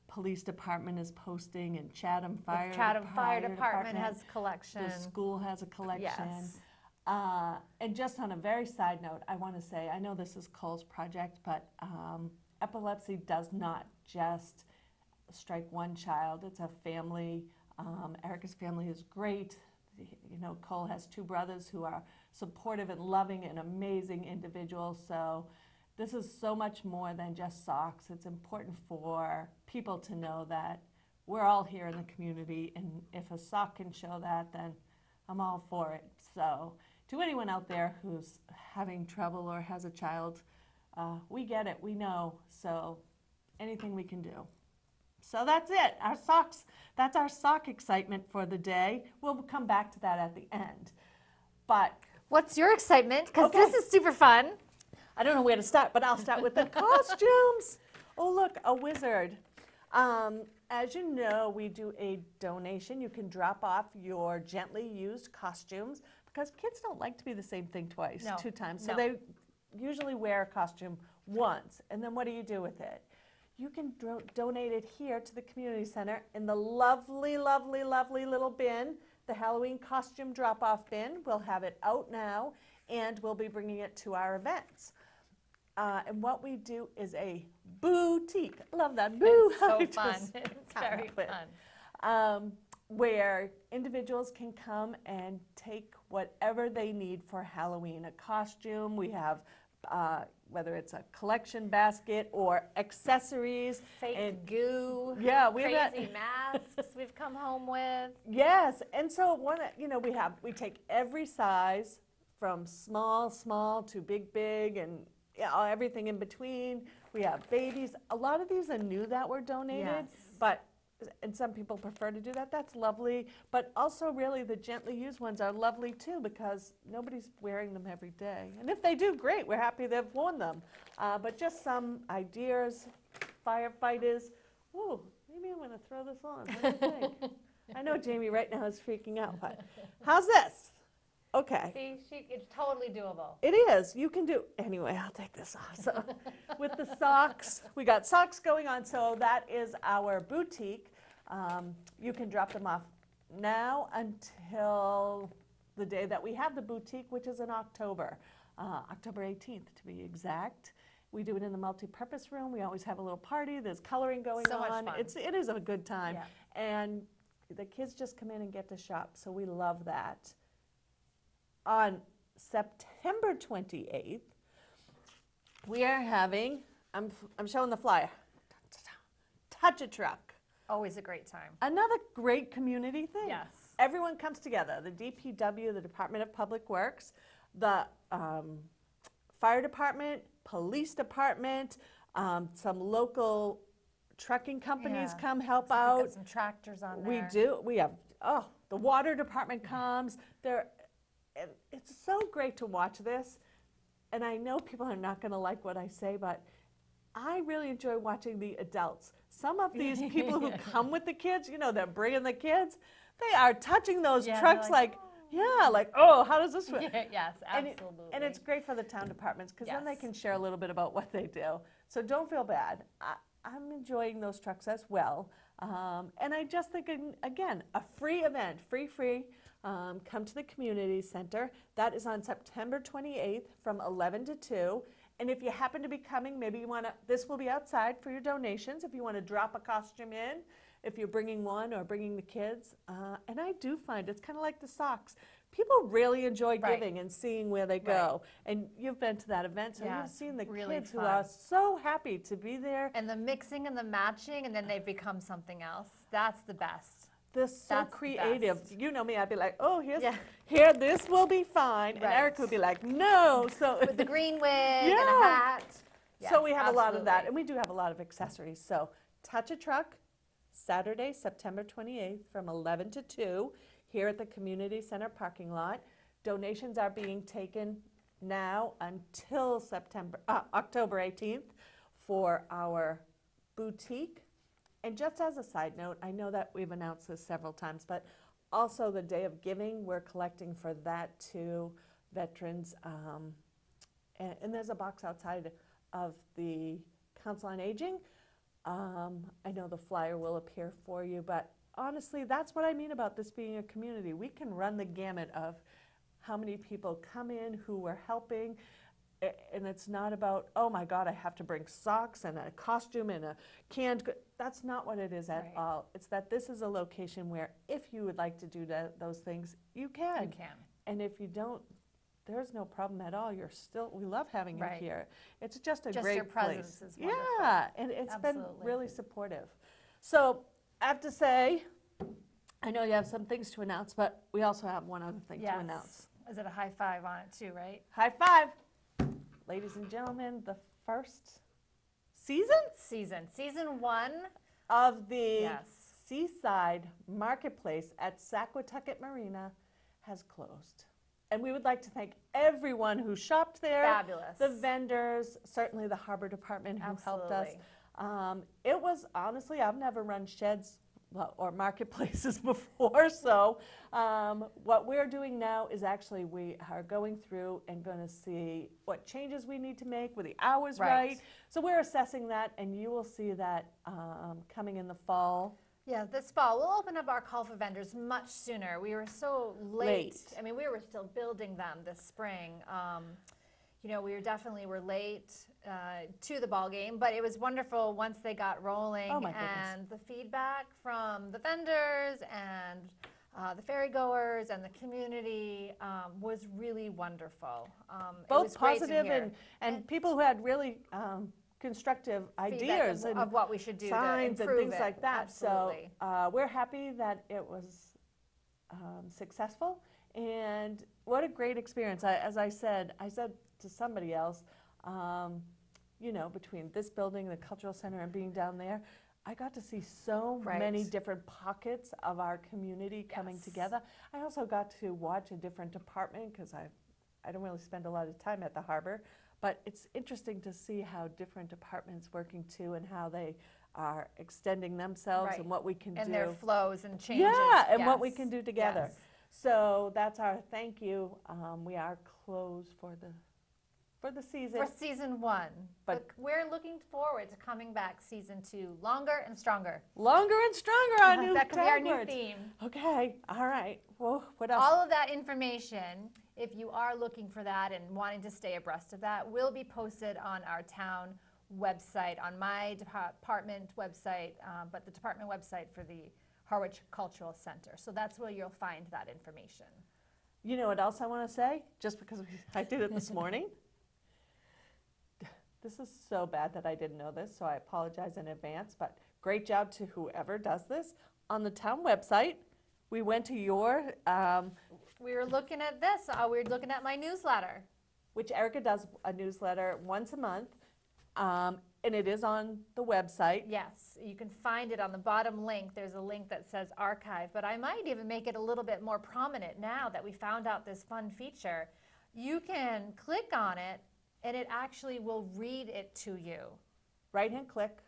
police department is posting and Chatham Fire the Chatham Fire Fire Department has collection. the school has a collection. Yes. Uh, and just on a very side note, I want to say I know this is Cole's project, but um, epilepsy does not just strike one child. It's a family. Um, Erica's family is great. You know, Cole has two brothers who are supportive and loving and amazing individuals. So this is so much more than just socks. It's important for people to know that we're all here in the community, and if a sock can show that, then I'm all for it. So, to anyone out there who's having trouble or has a child, uh, we get it, we know. So, anything we can do. So that's it. Our socks. That's our sock excitement for the day. We'll come back to that at the end. But What's your excitement? Because Okay. this is super fun. I don't know where to start, but I'll start with the (laughs) costumes. Oh, look, a wizard. Um, as you know, we do a donation. You can drop off your gently used costumes because kids don't like to be the same thing twice, No, two times. So no. they usually wear a costume once, and then what do you do with it? You can donate it here to the community center in the lovely, lovely, lovely little bin, the Halloween costume drop-off bin. We'll have it out now, and we'll be bringing it to our events. Uh, and what we do is a boutique. Love that. Boo. It's so (laughs) fun. It's very fun. Um, where individuals can come and take whatever they need for Halloween. A costume, we have uh, whether it's a collection basket or accessories. Fake and- goo. Yeah, we've got- crazy masks we've come home with. Yes, and so one, you know, we have we take every size from small, small to big, big, and everything in between. We have babies. A lot of these are new that were donated, Yes. but and some people prefer to do that. That's lovely, but also really the gently used ones are lovely too because nobody's wearing them every day. And if they do, great. We're happy they've worn them. Uh, but just some ideas, firefighters. Ooh, maybe I'm going to throw this on. What do you think? (laughs) I know Jamie right now is freaking out, but how's this? Okay. See, she, it's totally doable. It is. You can do. Anyway, I'll take this off. So, (laughs) with the socks, we got socks going on. So that is our boutique. Um, you can drop them off now until the day that we have the boutique, which is in October, uh, October 18th to be exact. We do it in the multi-purpose room. We always have a little party. There's coloring going So much on. fun. It's it is a good time, Yeah. and the kids just come in and get to shop. So we love that on September 28th, we are having, I'm, I'm showing the flyer, Touch a Truck. Always a great time. Another great community thing. Yes. Everyone comes together the DPW, the Department of Public Works, the um, fire department, police department, um, some local trucking companies Yeah. come help We've got out. some tractors on We there. do. We have, oh, the water department comes. There, and it's so great to watch this. And I know people are not going to like what I say, but I really enjoy watching the adults. Some of these people who (laughs) come with the kids, you know, they're bringing the kids, they are touching those Yeah, trucks like, like, yeah, like, oh, how does this work? (laughs) yes, And it- absolutely. And it's great for the town departments because then they can share a little bit about what they do. So don't feel bad. I, I'm enjoying those trucks as well. Um, and I just think, again, a free event, free, free. Um, come to the community center. That is on September 28th from 11 to 2. And if you happen to be coming, maybe you want to, this will be outside for your donations if you want to drop a costume in, if you're bringing one or bringing the kids. Uh, and I do find it's kind of like the socks. People really enjoy Right. giving and seeing where they go. And you've been to that event, so you've seen the really kids who fun. are so happy to be there. and the mixing and the matching, and then they become something else. That's the best. They're so That's creative. You know me, I'd be like, oh, here's, Yeah. (laughs) here, this will be fine. And Right. Erica would be like, no. So, With the (laughs) green wig and Yeah. a hat. so we have a lot of that. And we do have a lot of accessories. So Touch a Truck, Saturday, September 28th from 11 to 2 here at the Community Center parking lot. Donations are being taken now until September, uh, October 18th for our boutique. And just as a side note, I know that we've announced this several times, but also the Day of Giving, we're collecting for that too, veterans. Um, and, and there's a box outside of the Council on Aging. Um, I know the flyer will appear for you, but honestly, that's what I mean about this being a community. We can run the gamut of how many people come in, who we're helping. And it's not about, oh my God, I have to bring socks and a costume and a canned. That's not what it is at Right. all. It's that this is a location where if you would like to do that, those things, you can. You can. And if you don't, there's no problem at all. You're still, we love having Right. you here. It's just a Just great your presence place. is wonderful. Yeah, and it's been really supportive. So I have to say, I know you have some things to announce, but we also have one other thing to announce. Is it a high five on it too, right? High five, ladies and gentlemen, the first season Season, season one, of the yes. Seaside Marketplace at Saquatucket Marina has closed. And we would like to thank everyone who shopped there. Fabulous. The vendors, certainly the harbor department who helped us. Um, it was honestly, I've never run sheds or marketplaces (laughs) before. So um, what we're doing now is actually we are going through and going to see what changes we need to make with the hours right. Right. So we're assessing that, and you will see that um, coming in the fall. Yeah, this fall, we'll open up our call for vendors much sooner. We were so late. Late. I mean, we were still building them this spring. Um, you know, we were definitely were late uh, to the ball game, but it was wonderful once they got rolling Oh, and the feedback from the vendors and uh, the ferry goers and the community um, was really wonderful. Um, Both positive hear. and, and people who had really um, constructive ideas of, and of what we should do signs and things it. like that. Absolutely. So uh, we're happy that it was um, successful, and what a great experience. I, as I said, I said to somebody else, um, you know, between this building, the cultural center, and being down there. I got to see so many different pockets of our community coming Yes. together. I also got to watch a different department because I, I don't really spend a lot of time at the harbor, but it's interesting to see how different departments working too and how they are extending themselves Right. and what we can and do. And their flows and changes. Yeah, and what we can do together. yes. So that's our thank you. Um, we are closed for the for the season. For season one, But- but we're looking forward to coming back season two, longer and stronger. Longer and stronger. on new that could be our new theme. Okay. All right. Well, what else? All of that information, if you are looking for that and wanting to stay abreast of that, will be posted on our town website, on my department website, um, but the department website for the Harwich Cultural Center. So that's where you'll find that information. You know what else I want to say? Just because we, (laughs) I did it this morning. (laughs) This is so bad that I didn't know this, so I apologize in advance. But great job to whoever does this. On the town website, we went to your, um, We were looking at this, uh, we were looking at my newsletter. which Erica does a newsletter once a month, um, and it is on the website. Yes, you can find it on the bottom link. There's a link that says archive, but I might even make it a little bit more prominent now that we found out this fun feature. You can click on it and it actually will read it to you. right hand click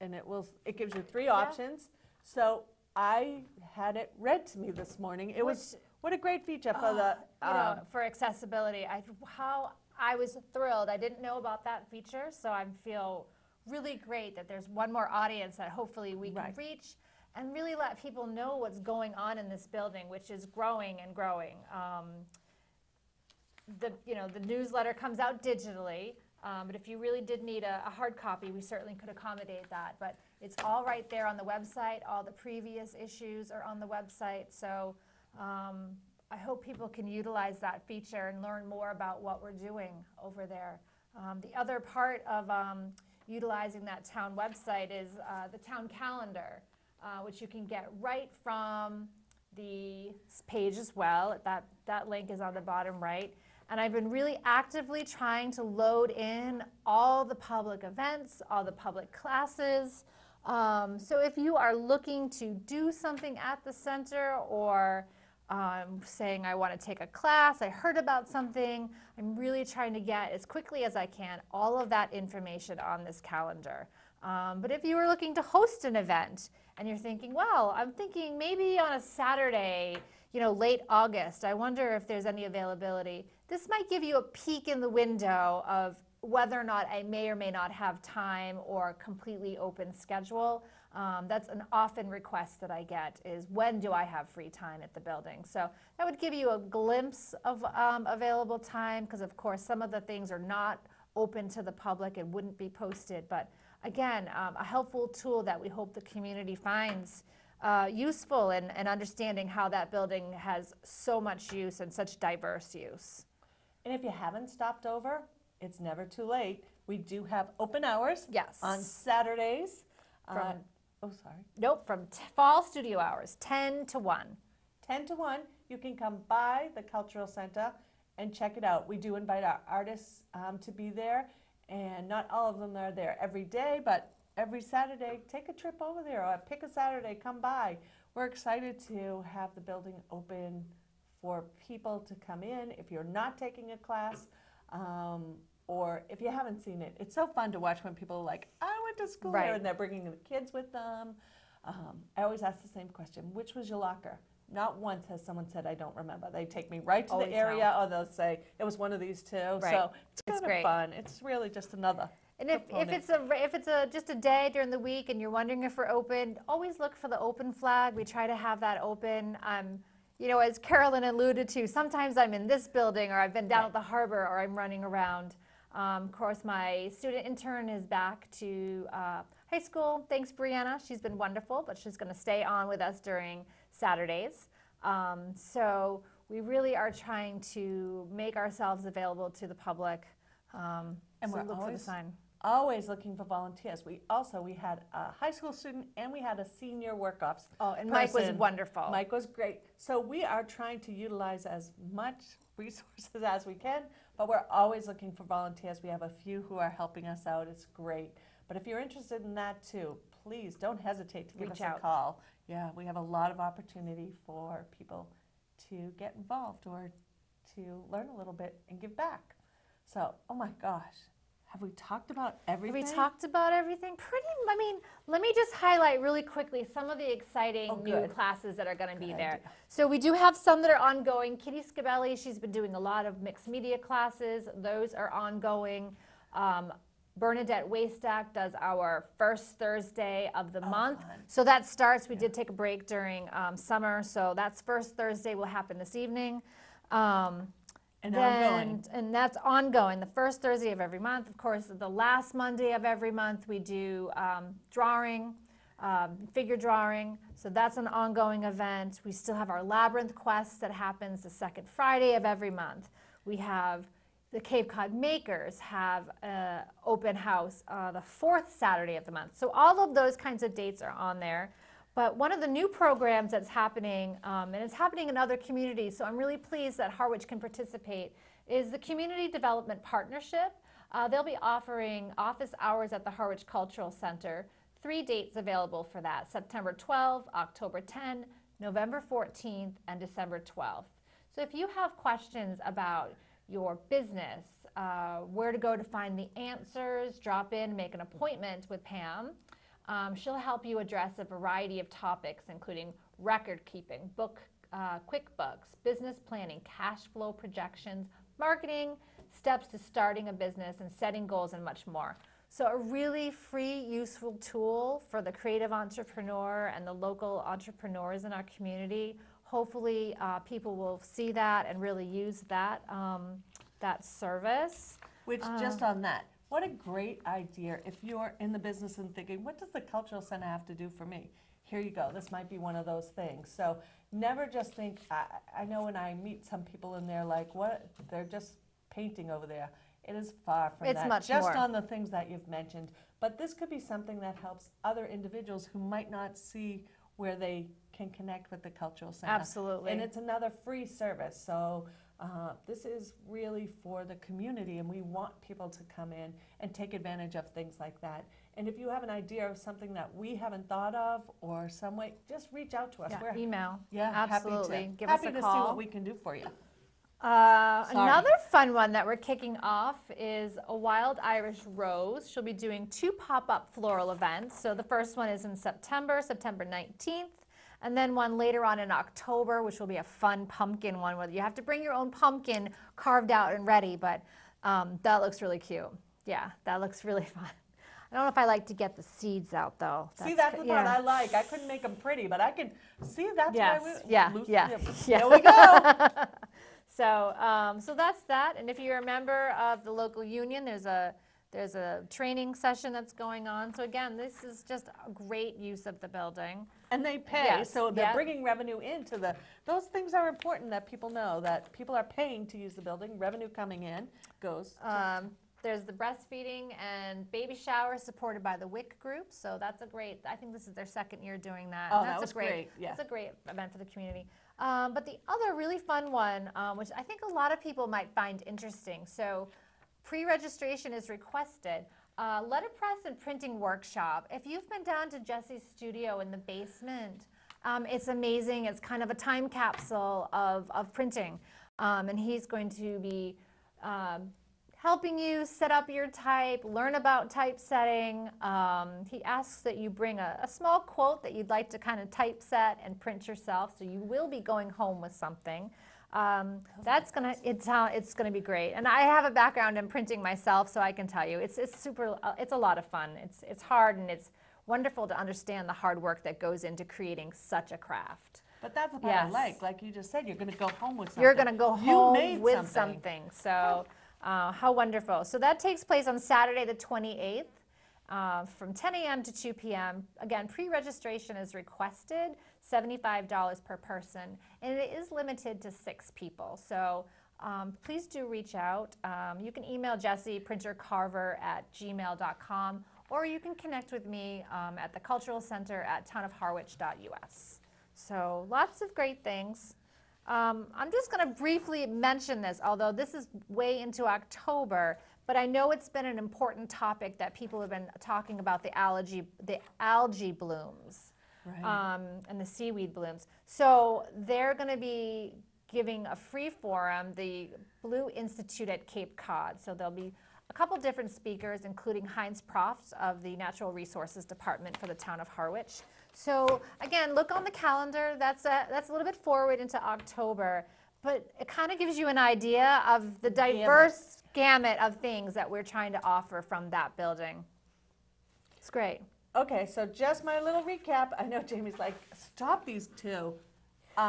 and it will it gives you three options so i had it read to me this morning it was what a great feature for the You know, um, for accessibility, I, how, I was thrilled. I didn't know about that feature, so I feel really great that there's one more audience that hopefully we can Right. reach and really let people know what's going on in this building, which is growing and growing. Um, the, you know, the newsletter comes out digitally, um, but if you really did need a, a hard copy, we certainly could accommodate that. But it's all right there on the website. All the previous issues are on the website. So um, I hope people can utilize that feature and learn more about what we're doing over there. Um, the other part of um, utilizing that town website is uh, the town calendar. uh, which you can get right from the page as well. That, that link is on the bottom right. And I've been really actively trying to load in all the public events, all the public classes. Um, so if you are looking to do something at the center or um, saying I want to take a class, I heard about something, I'm really trying to get as quickly as I can all of that information on this calendar. Um, but if you were looking to host an event and you're thinking, well, I'm thinking maybe on a Saturday, you know, late August, I wonder if there's any availability. This might give you a peek in the window of whether or not I may or may not have time or completely open schedule. Um, that's an often request that I get is when do I have free time at the building? So that would give you a glimpse of um, available time because of course some of the things are not open to the public and wouldn't be posted. But again, um, a helpful tool that we hope the community finds uh, useful in, in understanding how that building has so much use and such diverse use. And if you haven't stopped over, it's never too late. We do have open hours Yes. on Saturdays. Uh, oh, sorry. Nope, from t- fall studio hours, 10 to 1. 10 to 1, you can come by the Cultural Center and check it out. We do invite our artists um, to be there, and not all of them are there every day, but every Saturday, take a trip over there or pick a Saturday, come by. We're excited to have the building open for people to come in if you're not taking a class. Um, or if you haven't seen it, it's so fun to watch when people are like, I went to school Right. there, and they're bringing the kids with them. Um, I always ask the same question which was your locker? Not once has someone said, I don't remember. They take me right to Always the area, or they'll say, it was one of these two. Right. So it's It's kind of great. fun. It's really just another. And if, if it's a if it's a just a day during the week and you're wondering if we're open, always look for the open flag. We try to have that open. Um, you know, as Carolyn alluded to, sometimes I'm in this building or I've been down at the harbor or I'm running around. Um, of course, my student intern is back to uh, high school. Thanks, Brianna. She's been wonderful, but she's going to stay on with us during Saturdays. Um, so we really are trying to make ourselves available to the public. Um, And so we're look for the sign. Always looking for volunteers. We also we had a high school student and we had a senior work ops. Oh, and Mike was wonderful. Mike was great. So we are trying to utilize as much resources as we can, but we're always looking for volunteers. We have a few who are helping us out. It's great. But if you're interested in that too, please don't hesitate to give Reach us out. a call. Yeah, we have a lot of opportunity for people to get involved or to learn a little bit and give back. So, oh my gosh, have we talked about everything? Have we talked about everything? Pretty, I mean, let me just highlight really quickly some of the exciting Oh, new classes that are going to be there. idea. So we do have some that are ongoing. Kitty Scabelli, she's been doing a lot of mixed media classes. Those are ongoing. Um, Bernadette Waystack does our first Thursday of the month. fun. So that starts, we did take a break during um, summer, so that's first Thursday will happen this evening. Um, And ongoing. And that's ongoing, the first Thursday of every month. Of course, the last Monday of every month, we do um, drawing, um, figure drawing. So that's an ongoing event. We still have our Labyrinth Quest that happens the second Friday of every month. We have the Cape Cod Makers have an open house uh, the fourth Saturday of the month. So all of those kinds of dates are on there. But one of the new programs that's happening, um, and it's happening in other communities, so I'm really pleased that Harwich can participate, is the Community Development Partnership. Uh, they'll be offering office hours at the Harwich Cultural Center. Three dates available for that September 12, October 10, November 14th, and December 12th. So if you have questions about your business, uh, where to go to find the answers, drop in, make an appointment with Pam. Um, she'll help you address a variety of topics, including record keeping, book, uh, QuickBooks, business planning, cash flow projections, marketing, steps to starting a business, and setting goals, and much more. So, a really free, useful tool for the creative entrepreneur and the local entrepreneurs in our community. Hopefully, uh, people will see that and really use that, um, that service. Which, just on that, what a great idea if you're in the business and thinking, what does the cultural center have to do for me? Here you go. This might be one of those things. So never just think. I, I know when I meet some people and they're like, what? They're just painting over there. It is far from It's that. much just more. on the things that you've mentioned, But this could be something that helps other individuals who might not see where they can connect with the cultural center. Absolutely. And it's another free service. So uh, this is really for the community, and we want people to come in and take advantage of things like that. And if you have an idea of something that we haven't thought of or some way, just reach out to us. Yeah, We're email. yeah, absolutely. Happy to, Give us a to see what we can do for you. Uh, another fun one that we're kicking off is a wild Irish rose. She'll be doing two pop-up floral events. So the first one is in September, September 19th, and then one later on in October, which will be a fun pumpkin one where you have to bring your own pumpkin carved out and ready. But um, that looks really cute. Yeah, that looks really (laughs) fun. I don't know if I like to get the seeds out though. see, that's the part. I like. I couldn't make them pretty, but I can see that's Yes, why we yeah, loose- yeah, yeah. (laughs) There we go. (laughs) So, um, so that's that. And if you're a member of the local union, there's a there's a training session that's going on. So again, this is just a great use of the building. And they pay, Yes, so they're yeah. bringing revenue into the, those things are important that people know, that people are paying to use the building, revenue coming in goes. to- Um, there's the breastfeeding and baby shower supported by the WIC group. So that's a great. I think this is their second year doing that. Oh, and that that's was a great. yeah. It's a great event for the community. Um, but the other really fun one, um, which I think a lot of people might find interesting. So pre-registration is requested. Uh, letterpress and printing workshop. If you've been down to Jesse's studio in the basement, um, it's amazing. It's kind of a time capsule of, of printing. Um, and he's going to be um, helping you set up your type, learn about typesetting. Um, he asks that you bring a, a small quote that you'd like to kind of typeset and print yourself. So you will be going home with something. Um, that's gonna it's how it's gonna be great. And I have a background in printing myself, so I can tell you it's it's super. Uh, it's a lot of fun. It's it's hard and it's wonderful to understand the hard work that goes into creating such a craft. But that's what part I like, like you just said, you're gonna go home with something. You're going to go home with something. So, uh, how wonderful. So, that takes place on Saturday, the 28th, uh, from 10 a.m. to 2 p.m. Again, pre registration is requested, $75 per person, and it is limited to six people. So, um, please do reach out. Um, you can email Jesse, printercarver at gmail.com, or you can connect with me um, at the Cultural Center at townofharwich.us. So, lots of great things. Um, I'm just going to briefly mention this, although this is way into October, but I know it's been an important topic that people have been talking about the algae, the algae blooms Right. um, and the seaweed blooms. So they're going to be giving a free forum, the Blue Institute at Cape Cod. So there'll be a couple different speakers, including Heinz Proft of the Natural Resources Department for the town of Harwich. So again, look on the calendar. That's a, that's a little bit forward into October, but it kind of gives you an idea of the diverse gamut of things that we're trying to offer from that building. It's great. Okay, so just my little recap. I know Jamie's like, stop these two.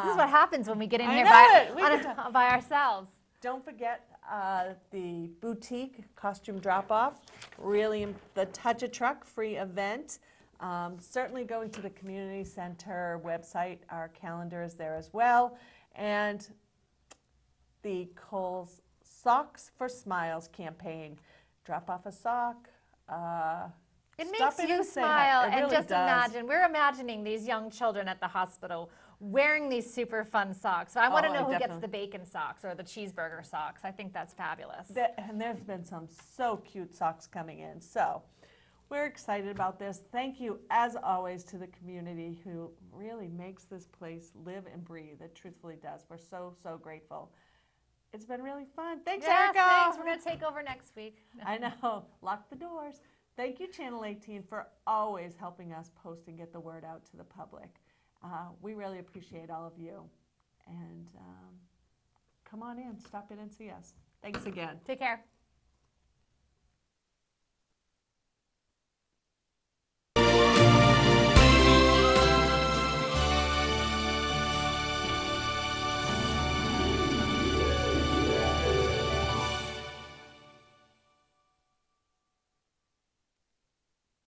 This is what happens when we get in I here by, on a- by ourselves. Don't forget uh, the boutique costume drop off. Really, the Touch a Truck free event. Um, certainly going to the community center website. Our calendar is there as well. And the Cole's Socks for Smiles campaign. Drop off a sock. Uh, It makes you and smile and really just does. imagine. We're imagining these young children at the hospital wearing these super fun socks. So I want to Oh, I know who gets the bacon socks or the cheeseburger socks. I think that's fabulous. And there's been some so cute socks coming in. So we're excited about this. Thank you, as always, to the community who really makes this place live and breathe. It truthfully does. We're so, so grateful. It's been really fun. Thanks, yes, Erica. thanks. We're going to take over next week. (laughs) I know. Lock the doors. Thank you, Channel 18, for always helping us post and get the word out to the public. Uh, we really appreciate all of you. And um, come on in, stop in and see us. Thanks again. Take care.